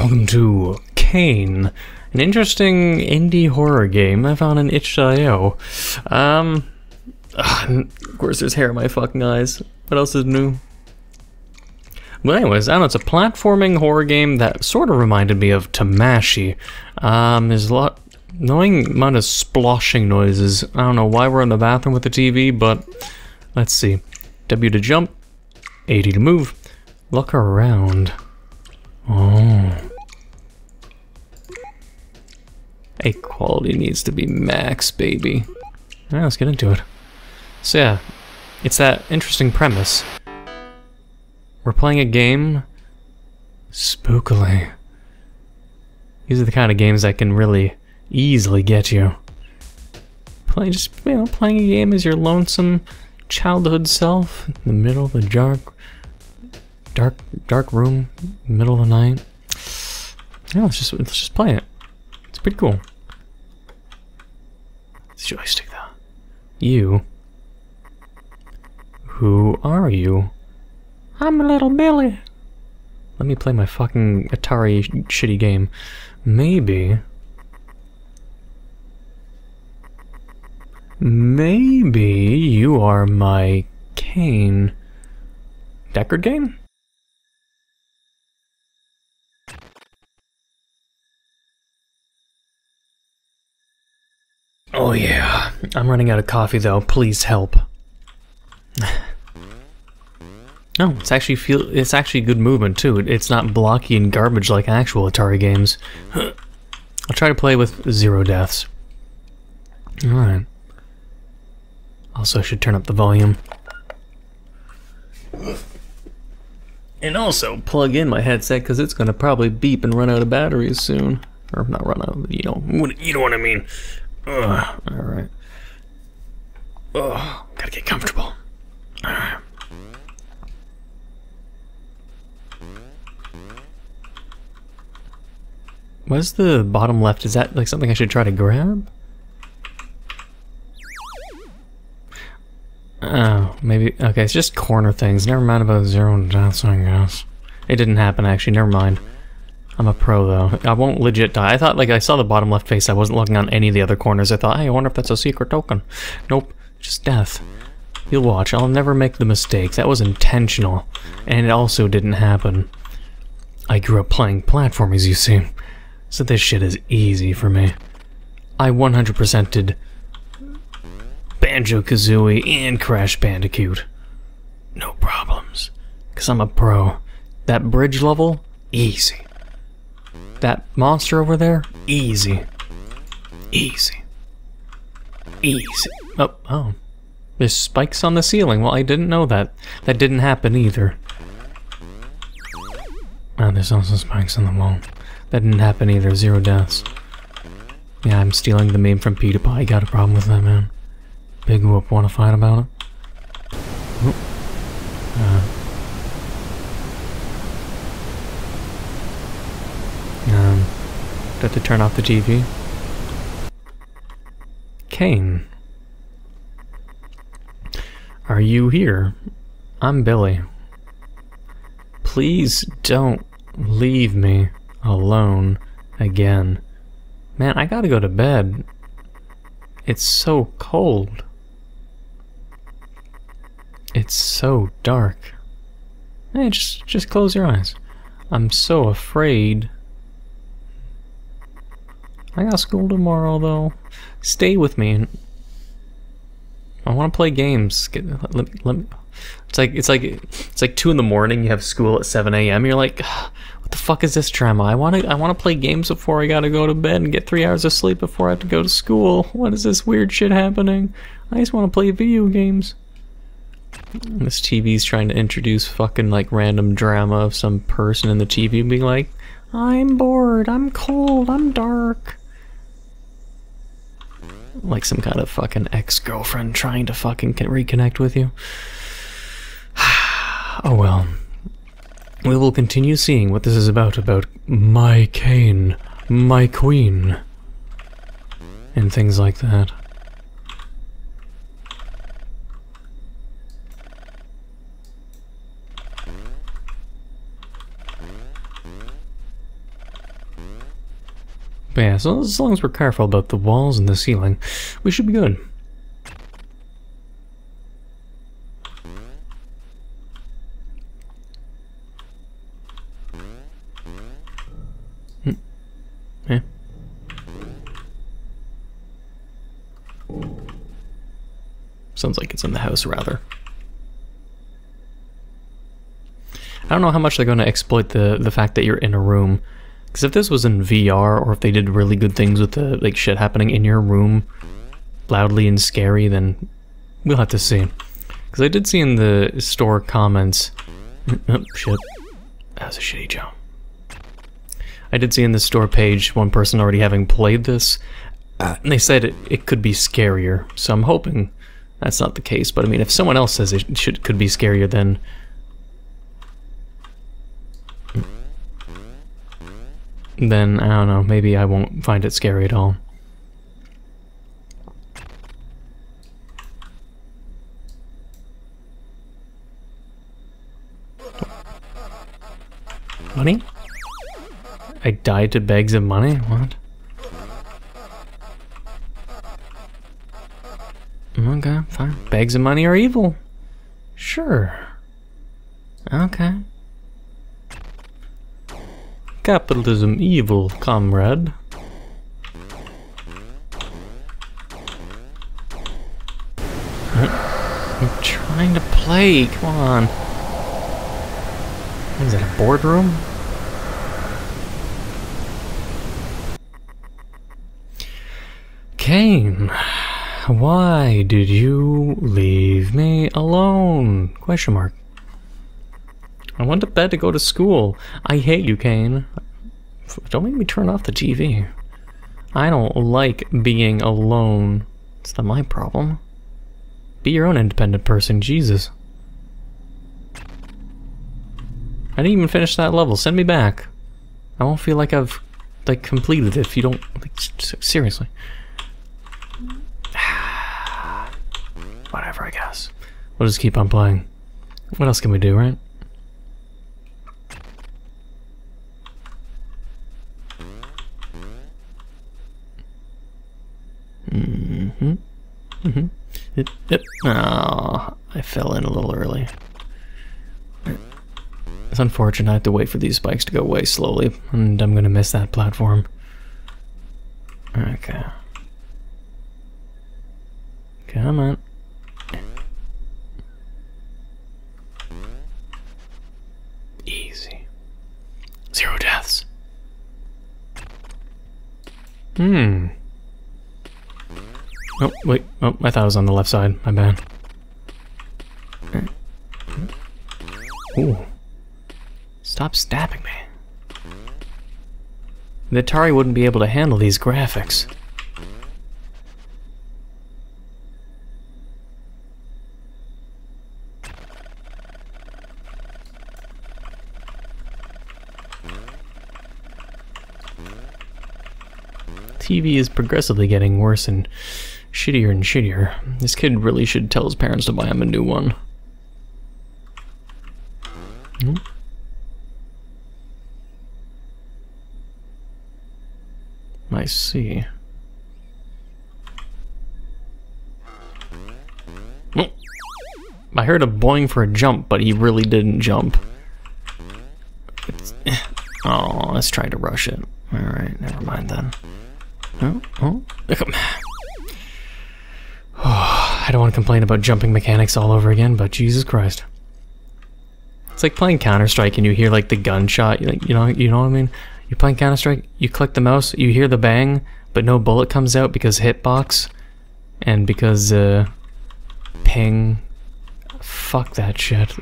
welcome to Cain, an interesting indie horror game I found on itch.io. Um, ugh, of course, there's hair in my fucking eyes. What else is new? But anyways, I don't know, it's a platforming horror game that sort of reminded me of Tamashii. Um, there's a lot, annoying amount of sploshing noises. I don't know why we're in the bathroom with the TV, but let's see. W to jump, 80 to move. Look around. Oh. A quality needs to be max, baby. Alright, let's get into it. So yeah, it's that interesting premise. We're playing a game spookily. These are the kind of games that can really easily get you. Playing just you know, playing a game as your lonesome childhood self in the middle of the dark dark dark room, middle of the night. Yeah, let's just let's just play it. It's pretty cool. It's joystick though. You. Who are you? I'm a little Billy. Let me play my fucking Atari shitty game. Maybe. Maybe you are my Cain. Deckard game? Oh yeah. I'm running out of coffee though. Please help. No, oh, it's actually feel it's actually good movement too. It's not blocky and garbage like actual Atari games. I'll try to play with zero deaths. Alright. Also I should turn up the volume. And also plug in my headset because it's gonna probably beep and run out of batteries soon. Or not run out, you know, you know what I mean. Ugh, alright. Ugh, gotta get comfortable. Alright. What's the bottom left? Is that like something I should try to grab? Oh, maybe. Okay, it's just corner things. Never mind about zero deaths, I guess. It didn't happen, actually. Never mind. I'm a pro, though. I won't legit die. I thought, like, I saw the bottom left face. I wasn't looking on any of the other corners. I thought, hey, I wonder if that's a secret token. Nope. Just death. You'll watch. I'll never make the mistake. That was intentional. And it also didn't happen. I grew up playing platformers, you see. So this shit is easy for me. I 100% did Banjo-Kazooie and Crash Bandicoot. No problems. Because I'm a pro. That bridge level, easy. That monster over there, easy. Easy. Easy. Oh, oh. There's spikes on the ceiling. Well, I didn't know that. That didn't happen either. Oh, there's also spikes on the wall. That didn't happen either. Zero deaths. Yeah, I'm stealing the meme from PewDiePie. Got a problem with that, man. Big whoop. Want to fight about it? Oop. Uh. Um, got to turn off the TV. Cain. Are you here? I'm Billy. Please don't leave me alone again. Man, I gotta go to bed. It's so cold. It's so dark. Hey, just just close your eyes. I'm so afraid. I got school tomorrow though. Stay with me. I want to play games. Get, let, let, let me, it's like it's like it's like two in the morning. You have school at seven a.m. You're like, what the fuck is this drama? I want to I want to play games before I gotta go to bed and get three hours of sleep before I have to go to school. What is this weird shit happening? I just want to play video games. This TV's trying to introduce fucking like random drama of some person in the TV being like, I'm bored, I'm cold, I'm dark. Like some kind of fucking ex-girlfriend trying to fucking reconnect with you. oh well. We will continue seeing what this is about, about my Cain, my queen, and things like that. But yeah, so as long as we're careful about the walls and the ceiling, we should be good. Hmm. Yeah. Sounds like it's in the house, rather. I don't know how much they're going to exploit the the fact that you're in a room. Because if this was in VR, or if they did really good things with the like shit happening in your room, loudly and scary, then we'll have to see. Because I did see in the store comments, oh, shit, that was a shitty jump. I did see in the store page one person already having played this, uh, and they said it, it could be scarier. So I'm hoping that's not the case. But I mean, if someone else says it should could be scarier, then then I don't know, maybe I won't find it scary at all. Money? I died to bags of money? What? Okay, fine. Bags of money are evil. Sure. Okay. Capitalism evil, comrade. I'm trying to play, come on. Is that a boardroom? Cain, why did you leave me alone? Question mark. I went to bed to go to school. I hate you, Cain. Don't make me turn off the TV. I don't like being alone. It's not my problem. Be your own independent person, Jesus. I didn't even finish that level. Send me back. I won't feel like I've like completed it if you don't like seriously. Whatever, I guess. We'll just keep on playing. What else can we do, right? Mm-hmm. Mm-hmm. It, it, oh, I fell in a little early. It's unfortunate I have to wait for these spikes to go away slowly, and I'm gonna miss that platform. Okay. Come on. Easy. Zero deaths. Hmm. Oh, wait. Oh, I thought it was on the left side. My bad. Ooh. Stop stabbing me. The Atari wouldn't be able to handle these graphics. TV is progressively getting worse and shittier and shittier. This kid really should tell his parents to buy him a new one. Hmm? I see. Oh. I heard a boing for a jump, but he really didn't jump. oh, let's try to rush it. Alright, never mind then. Oh, oh, I don't want to complain about jumping mechanics all over again, but Jesus Christ. It's like playing Counter-Strike and you hear like the gunshot, you know, you know what I mean? You're playing Counter-Strike, you click the mouse, you hear the bang, but no bullet comes out because hitbox and because uh ping fuck that shit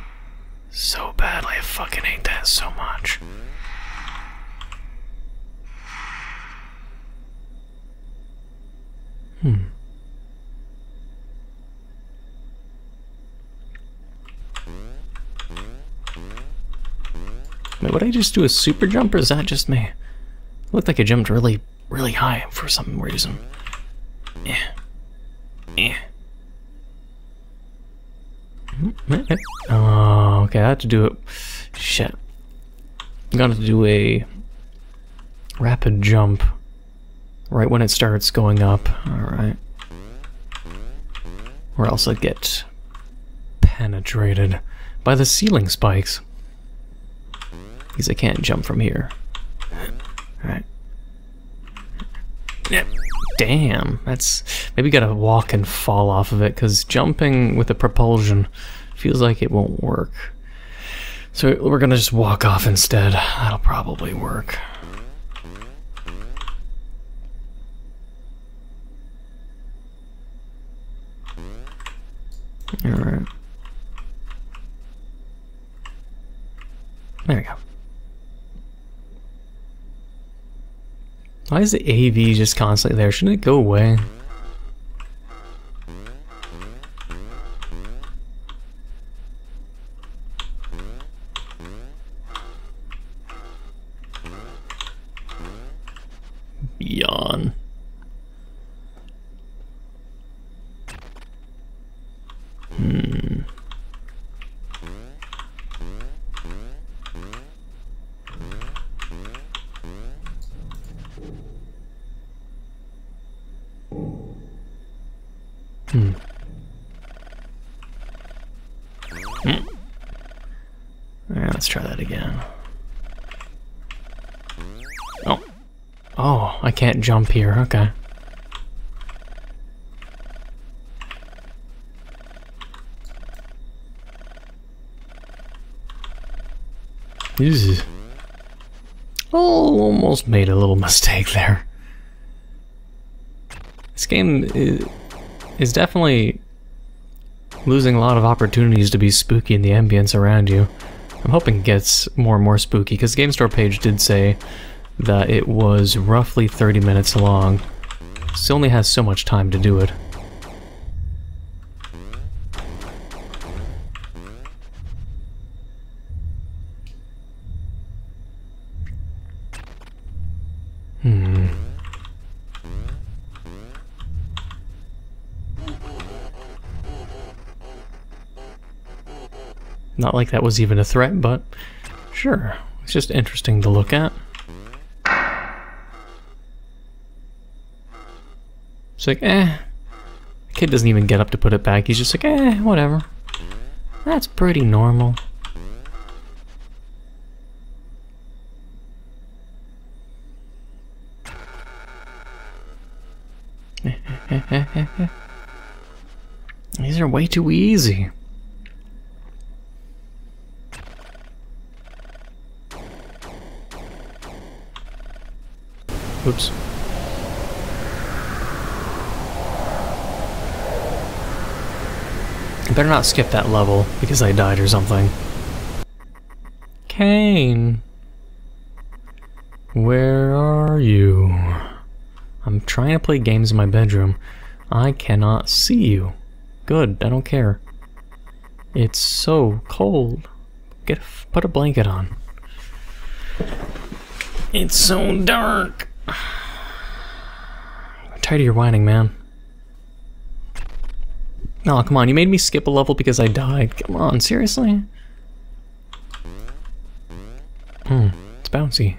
so badly. I fucking hate that so much. Hmm. Wait, would I just do a super jump or is that just me? It looked like I jumped really, really high for some reason. Yeah. Yeah. Oh, okay, I have to do it. Shit. I'm gonna do a rapid jump Right when it starts going up. Alright. Or else I get penetrated by the ceiling spikes. Because I can't jump from here. Alright. Damn, that's... Maybe gotta walk and fall off of it, because jumping with a propulsion feels like it won't work. So we're gonna just walk off instead. That'll probably work. Alright. There we go. Why is the AV just constantly there? Shouldn't it go away? Yawn. Hmm. Hmm. Hmm. Alright, let's try that again. Oh. Oh, I can't jump here. Okay. Oh, almost made a little mistake there. This game is, is definitely losing a lot of opportunities to be spooky in the ambience around you. I'm hoping it gets more and more spooky, because the Game Store page did say that it was roughly 30 minutes long. So only has so much time to do it. Hmm. Not like that was even a threat, but sure. It's just interesting to look at. It's like, eh. Kid doesn't even get up to put it back. He's just like, eh, whatever. That's pretty normal. These are way too easy. Oops. I better not skip that level because I died or something. Cain! Where are you? I'm trying to play games in my bedroom. I cannot see you. Good, I don't care. It's so cold. Get put a blanket on. It's so dark. Tired of your whining, man. Oh, come on, you made me skip a level because I died. Come on, seriously? Hmm, it's bouncy.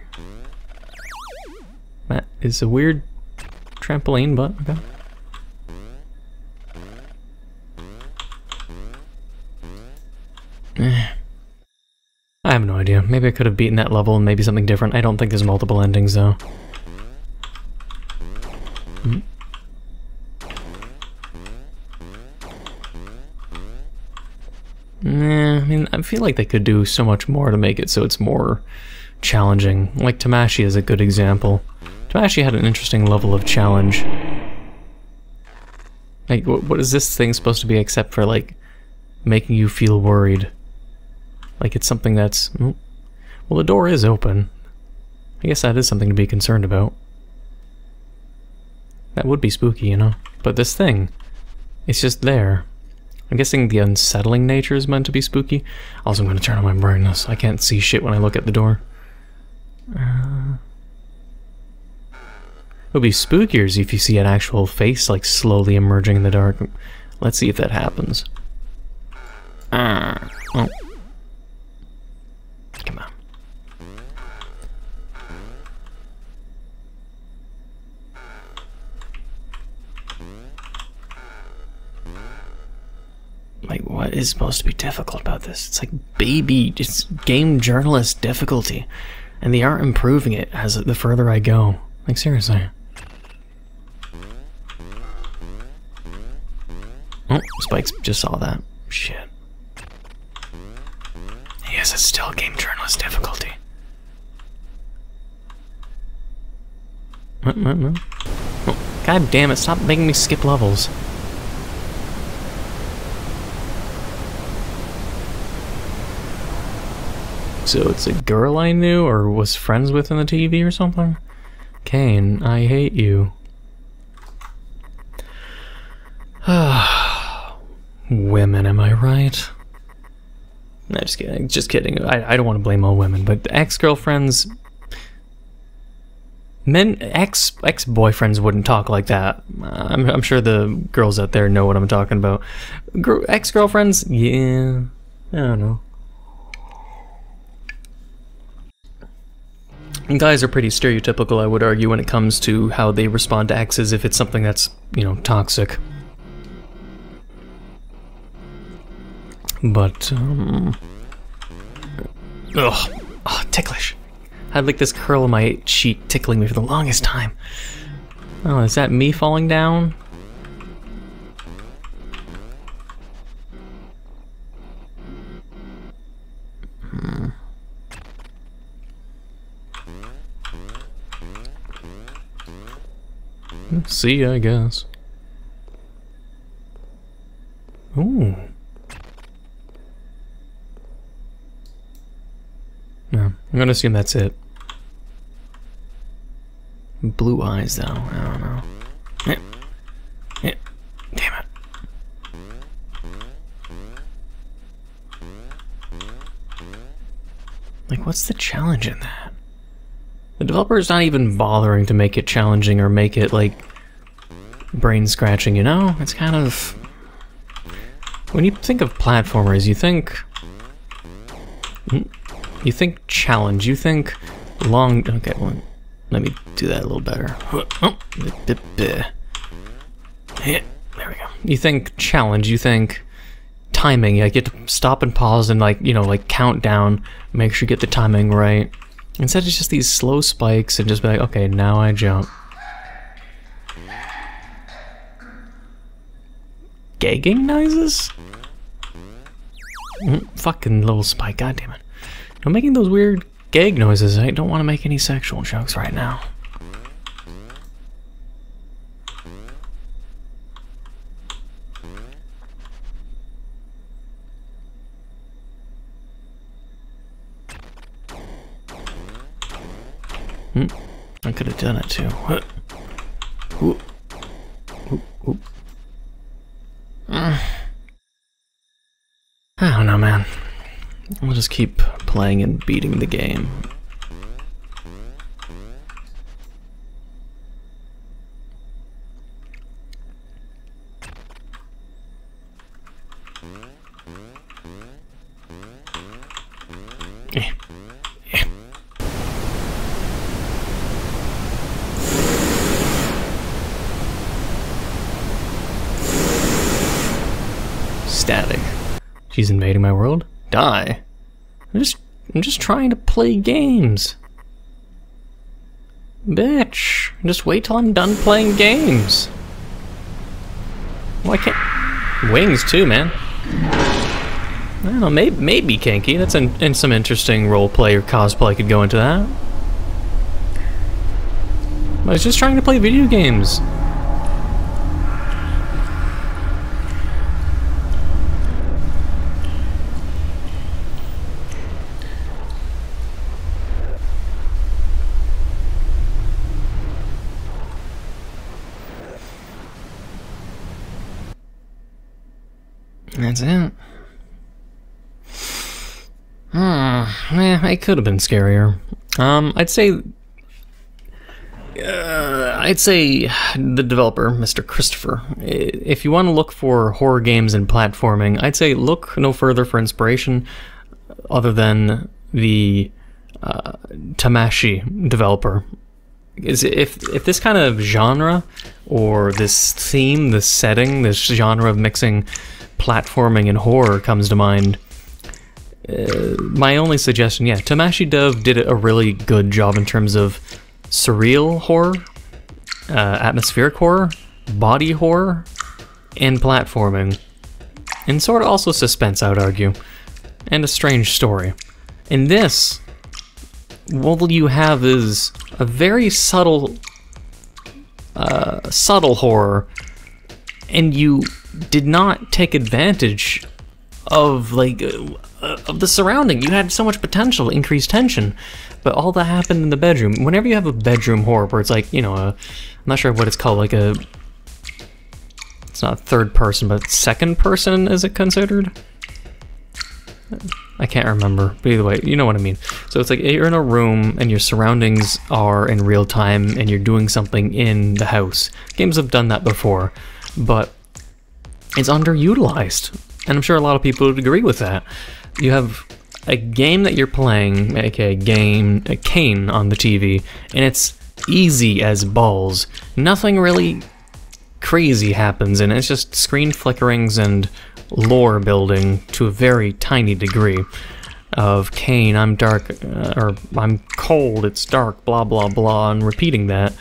That is a weird trampoline, but okay. Eh. I have no idea. Maybe I could have beaten that level and maybe something different. I don't think there's multiple endings, though. Nah, I mean, I feel like they could do so much more to make it so it's more challenging. Like Tamashii is a good example. Tamashii had an interesting level of challenge. Like, what is this thing supposed to be except for, like, making you feel worried? Like it's something that's... Mm, well, the door is open. I guess that is something to be concerned about. That would be spooky, you know? But this thing, it's just there. I'm guessing the unsettling nature is meant to be spooky. Also, I'm going to turn on my brightness. I can't see shit when I look at the door. Uh, it would be spookier if you see an actual face, like, slowly emerging in the dark. Let's see if that happens. Uh, oh. Come on. Like, what is supposed to be difficult about this? It's like baby, it's game journalist difficulty. And they aren't improving it as the further I go. Like, seriously. Oh, Spikes just saw that. Shit. Yes, it's still game journalist difficulty. Oh, God damn it, stop making me skip levels. So it's a girl I knew or was friends with in the TV or something? Cain, I hate you. women, am I right? No, just kidding. Just kidding. I, I don't want to blame all women, but ex-girlfriends... Men, ex, ex-boyfriends wouldn't talk like that. I'm, I'm sure the girls out there know what I'm talking about. ex-girlfriends? Yeah. I don't know. Guys are pretty stereotypical, I would argue, when it comes to how they respond to exes if it's something that's, you know, toxic. But, um... Ugh. Oh, ticklish. I had like this curl in my cheek tickling me for the longest time. Oh, is that me falling down? Hmm. See, I guess. Ooh. No, I'm gonna assume that's it. Blue eyes, though. I don't know. Eh. Eh. Damn it. Like, what's the challenge in that? Developer's not even bothering to make it challenging or make it, like, brain scratching, you know? It's kind of... When you think of platformers, you think... Hmm, you think challenge, you think long... Okay, well, let me do that a little better. There we go. You think challenge, you think timing, you get to stop and pause and like, you know, like count down, make sure you get the timing right. Instead, it's just these slow spikes and just be like, okay, now I jump. Gagging noises? Mm, fucking little spike, goddammit. I'm making those weird gag noises. I don't want to make any sexual jokes right now. Hmm. I could have done it too. Ooh. I don't know, man. We'll just keep playing and beating the game. Invading my world? Die. I'm just I'm just trying to play games. Bitch. Just wait till I'm done playing games. Why can't wings too, man? I don't know, maybe, maybe kinky. That's an, in some interesting roleplay or cosplay could go into that. I was just trying to play video games. That's it. Hmm. Yeah, it could have been scarier. Um, I'd say. Uh, I'd say the developer, Mr. Christopher. If you want to look for horror games and platforming, I'd say look no further for inspiration other than the uh, Tamashii developer. Is if if this kind of genre or this theme, this setting, this genre of mixing platforming and horror comes to mind. Uh, my only suggestion, yeah, Tamashii Dev did a really good job in terms of surreal horror, uh, atmospheric horror, body horror, and platforming. And sort of also suspense, I would argue. And a strange story. In this, what you have is a very subtle, uh, subtle horror, and you did not take advantage of like uh, of the surrounding. You had so much potential, increased tension, but all that happened in the bedroom. Whenever you have a bedroom horror where it's like you know, a, I'm not sure what it's called, like a it's not third person, but second person is it considered? I can't remember, but either way, you know what I mean. So it's like you're in a room and your surroundings are in real time and you're doing something in the house. Games have done that before, but it's underutilized. And I'm sure a lot of people would agree with that. You have a game that you're playing, aka game, a Cain on the TV, and it's easy as balls. Nothing really crazy happens, and it's just screen flickerings and lore building to a very tiny degree of Cain, I'm dark, uh, or I'm cold, it's dark, blah blah blah, and repeating that.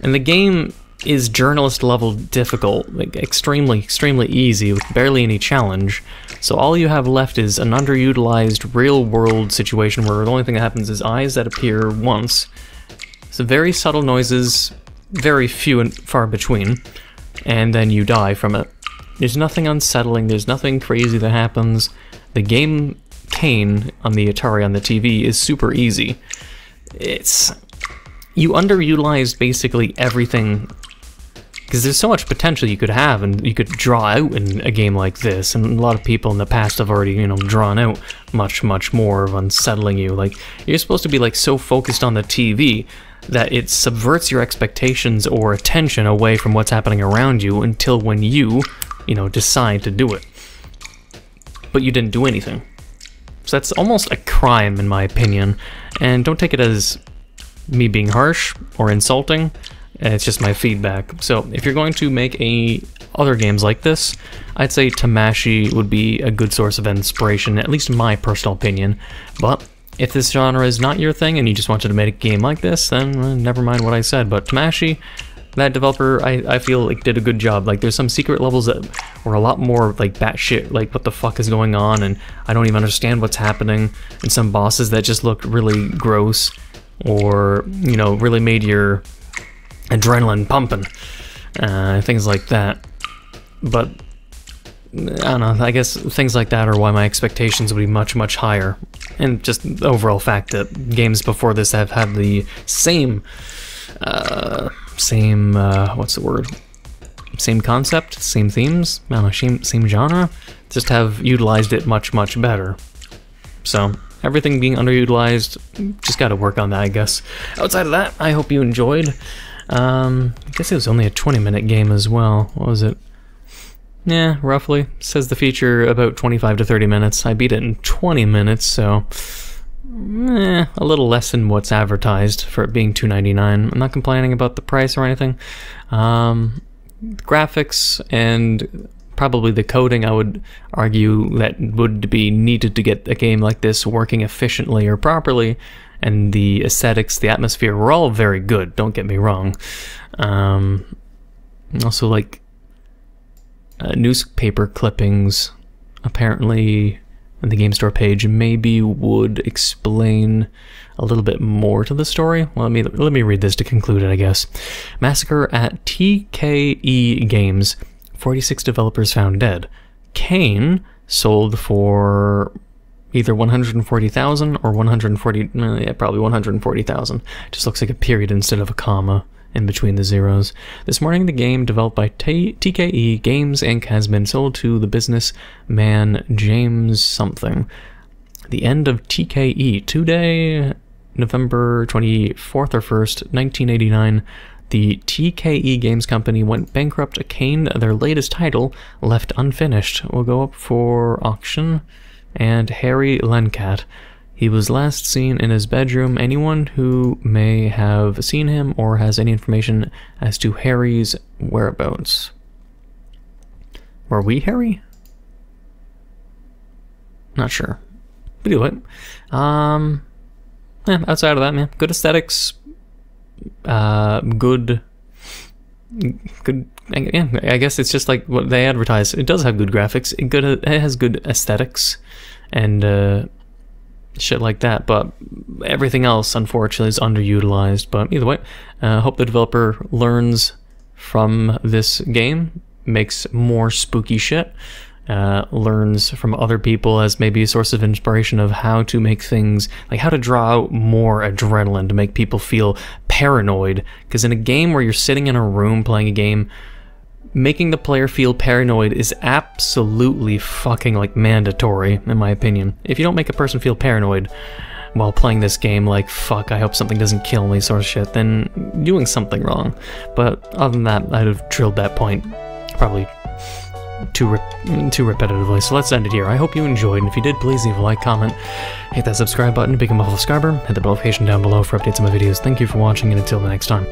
And the game is journalist level difficult, like extremely, extremely easy with barely any challenge. So all you have left is an underutilized real world situation where the only thing that happens is eyes that appear once. So very subtle noises, very few and far between, and then you die from it. There's nothing unsettling, there's nothing crazy that happens. The game Cain on the Atari on the TV is super easy. It's you underutilized basically everything because there's so much potential you could have and you could draw out in a game like this and a lot of people in the past have already you know drawn out much much more of unsettling you. Like you're supposed to be like so focused on the tv that it subverts your expectations or attention away from what's happening around you until when you you know decide to do it. But you didn't do anything. So that's almost a crime in my opinion. And don't take it as me being harsh or insulting it's just my feedback. So if you're going to make a other games like this, I'd say Tamashii would be a good source of inspiration, at least my personal opinion. But if this genre is not your thing and you just wanted to make a game like this, then uh, never mind what I said. But Tamashii, that developer, I, I feel like did a good job. Like there's some secret levels that were a lot more like batshit, like what the fuck is going on, and I don't even understand what's happening. And some bosses that just looked really gross, or you know, really made your adrenaline pumping, uh, things like that. But I don't know. I guess things like that are why my expectations would be much, much higher. And just the overall fact that games before this have had the same, uh, same, uh, what's the word? Same concept, same themes, I don't know, same, same genre, just have utilized it much, much better. So, everything being underutilized, just gotta work on that, I guess. Outside of that, I hope you enjoyed. Um, I guess it was only a 20 minute game as well. What was it? Yeah, roughly. Says the feature about 25 to 30 minutes. I beat it in 20 minutes, so eh, a little less than what's advertised for it being 2.99. I'm not complaining about the price or anything. Um, graphics and probably the coding, I would argue that would be needed to get a game like this working efficiently or properly and the aesthetics, the atmosphere were all very good. Don't get me wrong. Um, also, like uh, newspaper clippings, apparently on the game store page, maybe would explain a little bit more to the story. Well, let me let me read this to conclude it. I guess massacre at TKE Games. 46 developers found dead. Cain sold for either 140,000 or 140, uh, yeah, probably 140,000. Just looks like a period instead of a comma in between the zeros. This morning, the game, developed by T TKE Games Inc., has been sold to the businessman James something. The end of TKE. Today, November 24th or 1st, 1989, the TKE Games Company went bankrupt. Cain, their latest title, left unfinished, will go up for auction and Harry Lencat. He was last seen in his bedroom. Anyone who may have seen him or has any information as to Harry's whereabouts. Were we Harry? Not sure. But anyway, um, yeah, outside of that, man, good aesthetics, uh, good, good. Yeah, I guess it's just like what they advertise. It does have good graphics. It good. It has good aesthetics, and uh, shit like that. But everything else, unfortunately, is underutilized. But either way, uh, hope the developer learns from this game, makes more spooky shit. Uh, learns from other people as maybe a source of inspiration of how to make things like how to draw out more adrenaline to make people feel paranoid. Because in a game where you're sitting in a room playing a game, making the player feel paranoid is absolutely fucking like mandatory, in my opinion. If you don't make a person feel paranoid while playing this game, like fuck, I hope something doesn't kill me, sort of shit, then doing something wrong. But other than that, I'd have drilled that point probably too re- too repetitively. So let's end it here. I hope you enjoyed, and if you did, please leave a like, comment, hit that subscribe button to become a subscriber, hit the notification down below for updates on my videos. Thank you for watching, and until the next time.